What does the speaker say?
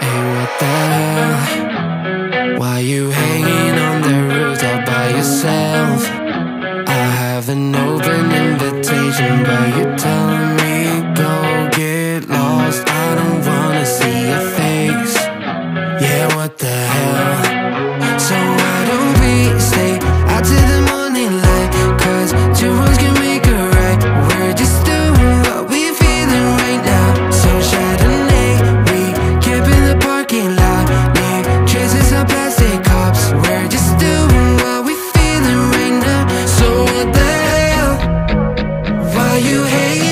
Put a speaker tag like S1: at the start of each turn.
S1: Hey, what the hell? Why you hanging on the roof all by yourself? I have an open invitation, but you're telling me go get lost. I don't wanna see your face. hey.